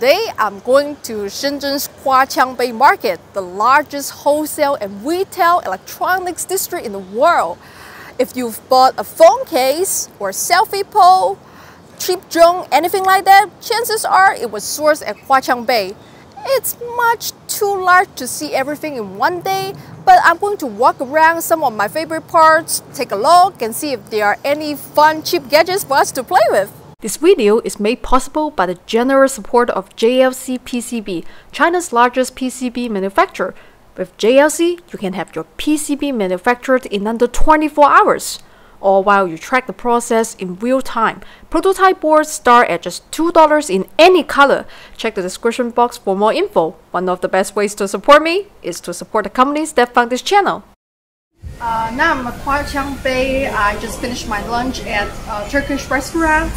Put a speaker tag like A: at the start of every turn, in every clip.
A: Today, I'm going to Shenzhen's Huaqiangbei Market, the largest wholesale and retail electronics district in the world. If you've bought a phone case or selfie pole, cheap junk, anything like that, chances are it was sourced at Huaqiangbei. It's much too large to see everything in one day, but I'm going to walk around some of my favorite parts, take a look, and see if there are any fun cheap gadgets for us to play with. This video is made possible by the generous support of JLC PCB, China's largest PCB manufacturer. With JLC, you can have your PCB manufactured in under 24 hours, all while you track the process in real time. Prototype boards start at just $2 in any color. Check the description box for more info. One of the best ways to support me is to support the companies that fund this channel. Uh, now I'm at Huaqiangbei. I just finished my lunch at a Turkish restaurant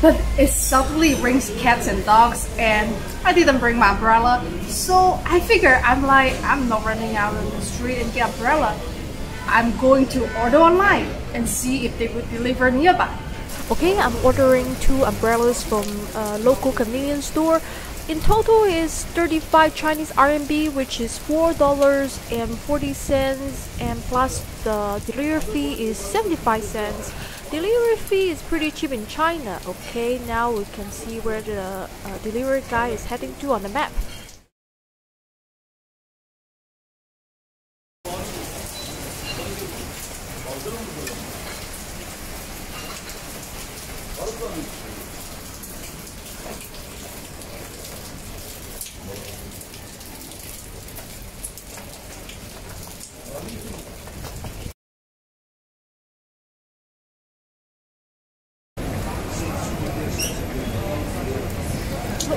A: but it suddenly rings cats and dogs and I didn't bring my umbrella. So I figure I'm like I'm not running out on the street and get umbrella. I'm going to order online and see if they would deliver nearby. Okay I'm ordering two umbrellas from a local convenience store. In total is 35 Chinese RMB which is $4.40 and plus the delivery fee is 75 cents Delivery fee is pretty cheap in China. Okay, now we can see where the uh, delivery guy is heading to on the map.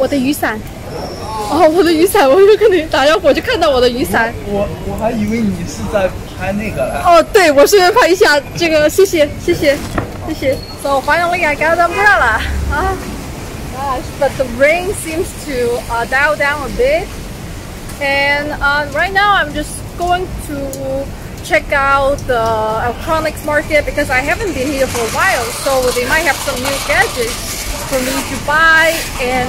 A: 我的雨伞。哦，我的雨伞，我有可能打招呼就看到我的雨伞。
B: 我我还以为你是在拍那个呢。
A: 哦，对，我顺便拍一下这个，谢谢，谢谢，谢谢。So finally I got the umbrella. Ah, gosh, but the rain seems to uh, dial down a bit. And uh, right now I'm just going to check out the electronics market because I haven't been here for a while. So they might have some new gadgets for me to buy and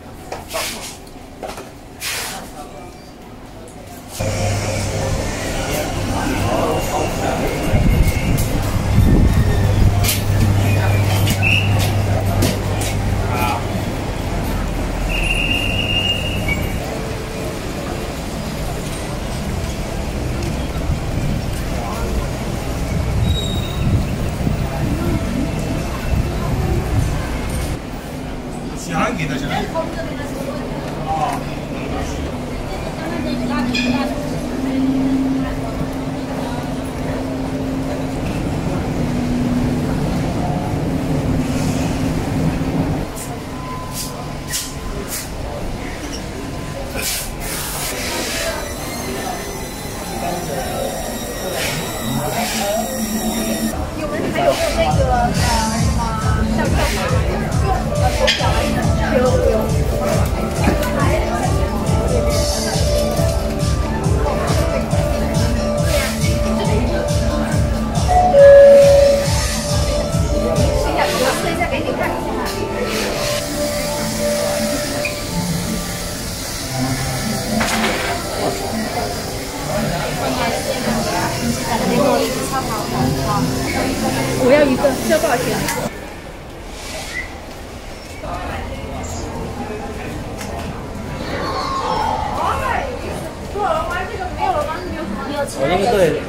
A: 对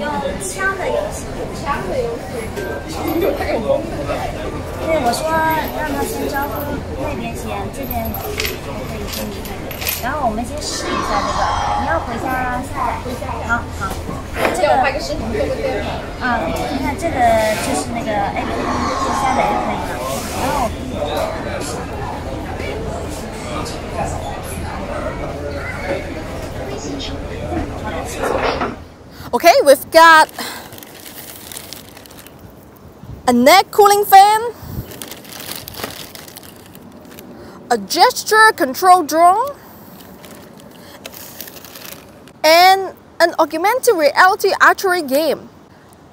A: 用枪的游戏
C: 对，我说让他先招呼那边先，这边可以先离开。然后我们先试一下这个，你要回家下载。好好，这个拍个视频对不对？啊，你看这个就是那个 A P P 下载就可以了。然后。
A: Okay, we've got a neck cooling fan, a gesture control drone, and an augmented reality archery game.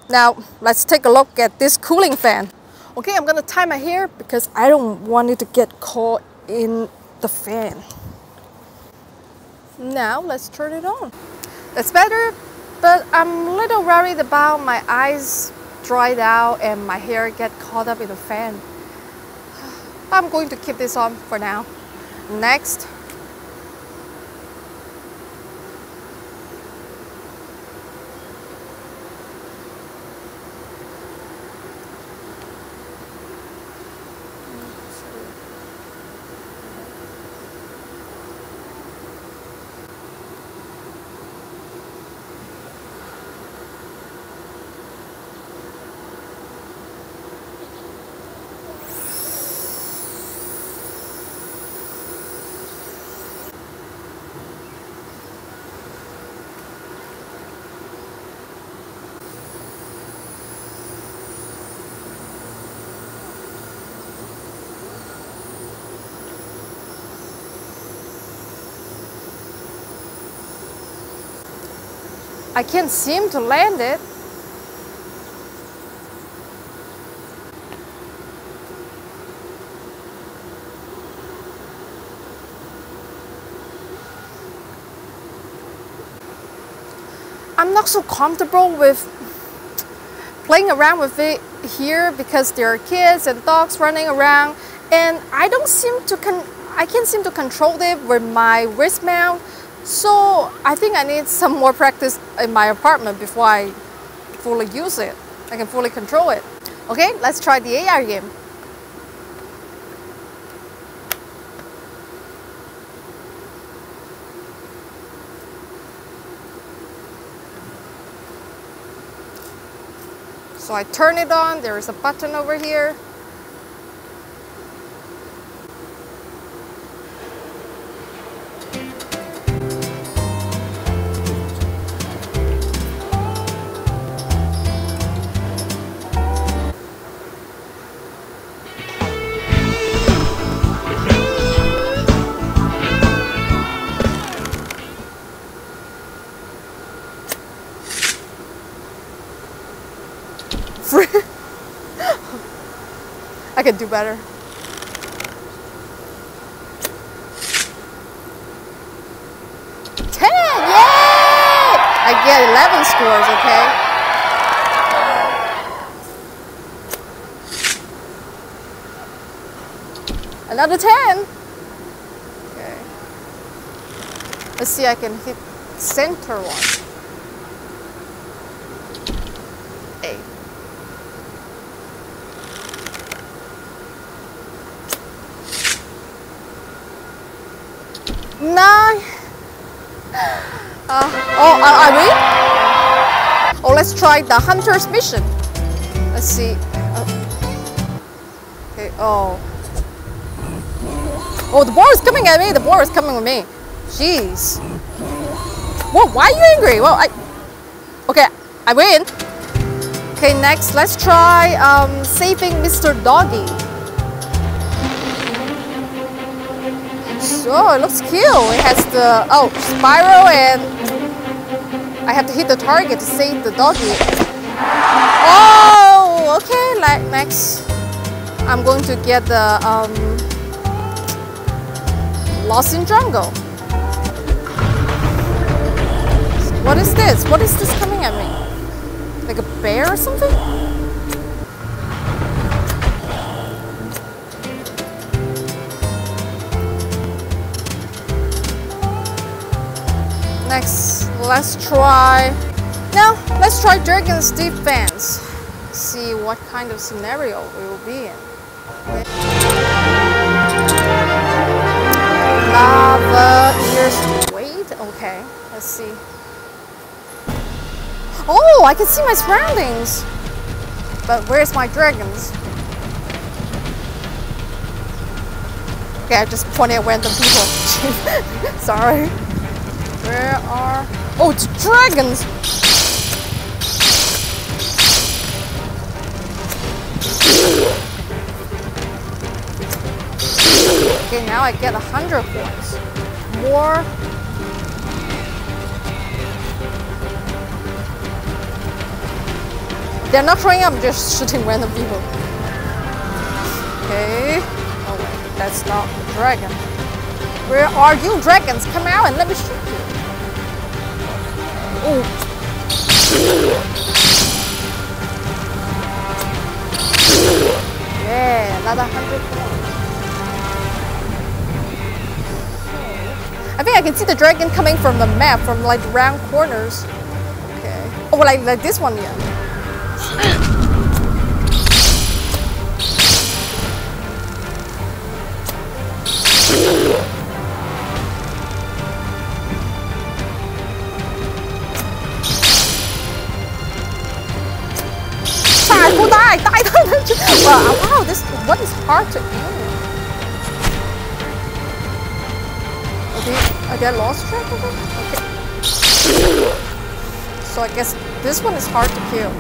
A: Now, let's take a look at this cooling fan. Okay, I'm gonna tie my hair because I don't want it to get caught in the fan. Now, let's turn it on. That's better, but I'm a little worried about my eyes dried out and my hair get caught up in the fan. I'm going to keep this on for now. Next, I can't seem to land it. I'm not so comfortable with playing around with it here because there are kids and dogs running around and I don't seem to con I can't seem to control it with my wrist mount so I think I need some more practice in my apartment before I fully use it. I can fully control it. Okay, let's try the AR game. So I turn it on, there is a button over here. I could do better. Ten! Yay! I get 11 scores, okay? Another 10. Okay. Let's see I can hit center one. Oh, are, are we? Oh, let's try the hunter's mission. Let's see. Uh, okay. Oh. Oh, the boar is coming at me. The boar is coming with me. Jeez. Whoa, why are you angry? Well, I. Okay, I win. Okay, next, let's try um, saving Mr. Doggy. So it looks cute. It has the oh spiral and I have to hit the target to save the doggy. Oh, okay. Like next, I'm going to get the um, Lost in Jungle. What is this? What is this coming at me? Like a bear or something? Next, let's try. Now, let's try Dragon's Defense. See what kind of scenario we will be in. Lava ears. Wait, okay. Let's see. Oh, I can see my surroundings. But where's my dragons? Okay, I just pointed at random people. Sorry. Where are... Oh, it's dragons! Okay, now I get a hundred points. More. They're not throwing I'm just shooting random people. Okay. Oh wait, that's not the dragon. Where are you dragons? Come out and let me shoot. Yeah, another hundred points. I think I can see the dragon coming from the map, from like round corners. Okay. Oh, like, like this one, yeah. Die, die. Wow, wow, this one is hard to aim. Okay, I get lost track of it? Okay. So I guess this one is hard to kill.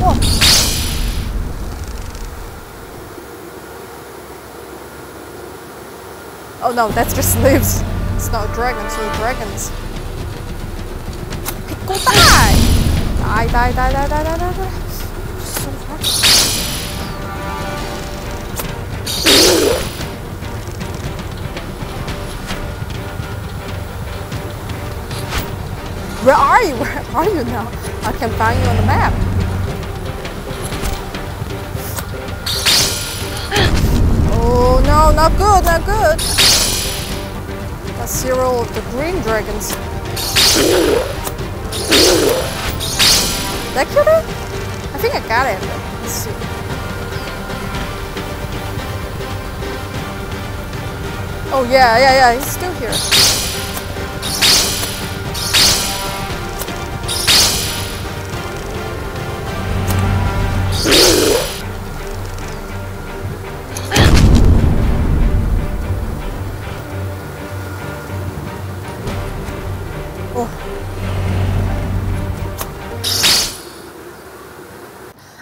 A: Oh. Oh no, that's just slaves. It's not dragons, so dragons. Ah! Pickle die! Die, die, die, die, die, die, die, die. So. Where are you? Where are you now? I can find you on the map. Oh no, not good, not good. Zero of the green dragons. Did I kill it? I think I got it. Let's see. Oh yeah, yeah, yeah, he's still here.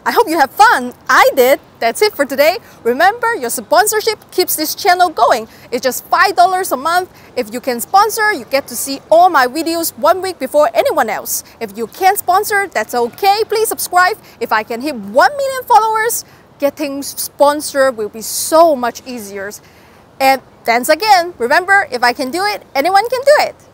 A: I hope you have fun. I did. That's it for today. Remember, your sponsorship keeps this channel going. It's just $5 a month. If you can sponsor, you get to see all my videos one week before anyone else. If you can't sponsor, that's okay. Please subscribe. If I can hit 1 million followers, getting sponsored will be so much easier. And thanks again. Remember, if I can do it, anyone can do it.